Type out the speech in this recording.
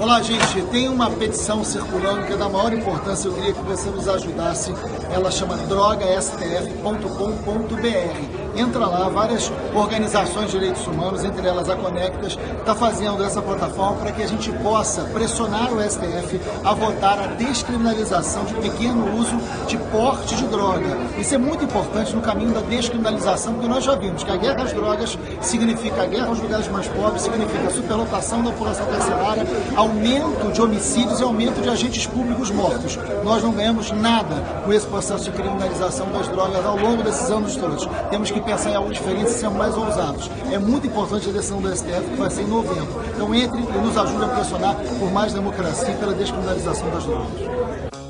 Olá, gente. Tem uma petição circulando que é da maior importância. Eu queria que você nos ajudasse. Ela chama drogastf.com.br. Entra lá, várias organizações de direitos humanos, entre elas a Conectas, está fazendo essa plataforma para que a gente possa pressionar o STF a votar a descriminalização de pequeno uso de porte de droga. Isso é muito importante no caminho da descriminalização, porque nós já vimos que a guerra às drogas significa a guerra aos lugares mais pobres, significa superlotação da população carcerária, aumento de homicídios e aumento de agentes públicos mortos. Nós não ganhamos nada com esse processo de criminalização das drogas ao longo desses anos todos. Temos que pensar em algo diferente e ser mais ousados. É muito importante a decisão do STF, que vai ser em novembro. Então entre e nos ajude a pressionar por mais democracia e pela descriminalização das drogas.